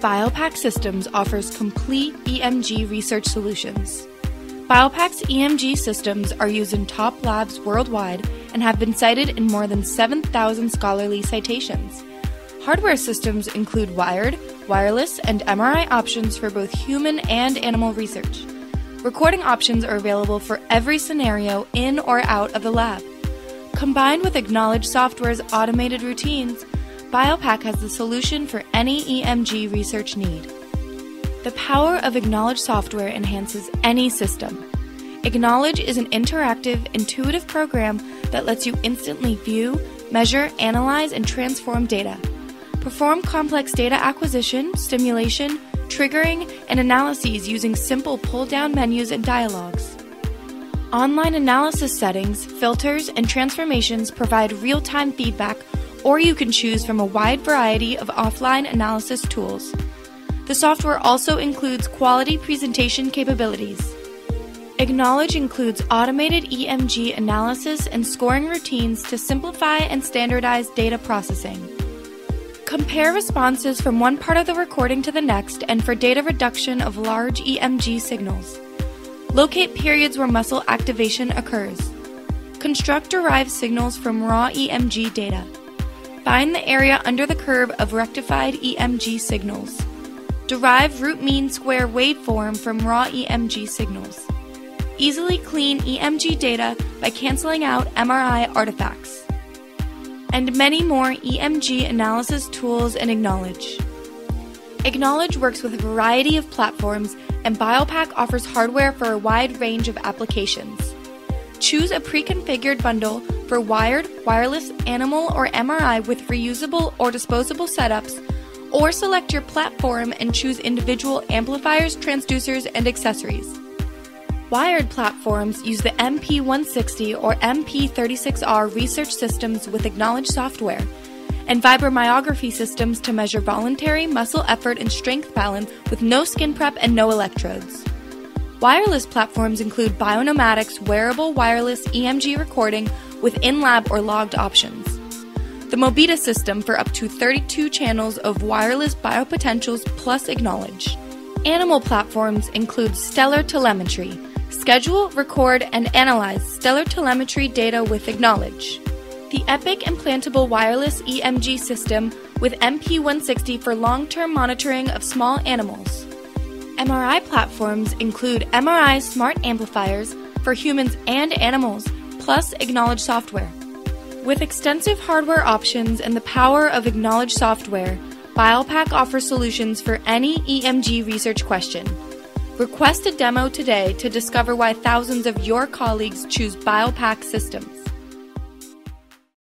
BIOPAC Systems offers complete EMG research solutions. BIOPAC's EMG systems are used in top labs worldwide and have been cited in more than 7,000 scholarly citations. Hardware systems include wired, wireless, and MRI options for both human and animal research. Recording options are available for every scenario in or out of the lab. Combined with AcqKnowledge Software's automated routines, BIOPAC has the solution for any EMG research need. The power of AcqKnowledge software enhances any system. AcqKnowledge is an interactive, intuitive program that lets you instantly view, measure, analyze, and transform data. Perform complex data acquisition, stimulation, triggering, and analyses using simple pull down menus and dialogues. Online analysis settings, filters, and transformations provide real time feedback or you can choose from a wide variety of offline analysis tools. The software also includes quality presentation capabilities. AcqKnowledge includes automated EMG analysis and scoring routines to simplify and standardize data processing. Compare responses from one part of the recording to the next and for data reduction of large EMG signals. Locate periods where muscle activation occurs. Construct derived signals from raw EMG data. Find the area under the curve of rectified EMG signals. Derive root mean square waveform from raw EMG signals. Easily clean EMG data by canceling out MRI artifacts. And many more EMG analysis tools in AcqKnowledge. AcqKnowledge works with a variety of platforms, and BIOPAC offers hardware for a wide range of applications. Choose a pre configured bundle for wired, wireless, animal, or MRI with reusable or disposable setups, or select your platform and choose individual amplifiers, transducers, and accessories. Wired platforms use the MP160 or MP36R research systems with AcqKnowledge software, and vibromyography systems to measure voluntary muscle effort and strength balance with no skin prep and no electrodes. Wireless platforms include BioNomadix wearable wireless EMG recording with in lab or logged options. The Mobita system for up to 32 channels of wireless biopotentials plus AcqKnowledge. Animal platforms include Stellar Telemetry. Schedule, record, and analyze stellar telemetry data with AcqKnowledge. The EPOCH implantable wireless EMG system with MP160 for long term monitoring of small animals. MRI platforms include MRI smart amplifiers for humans and animals plus AcqKnowledge software. With extensive hardware options and the power of AcqKnowledge software, BIOPAC offers solutions for any EMG research question. Request a demo today to discover why thousands of your colleagues choose BIOPAC systems.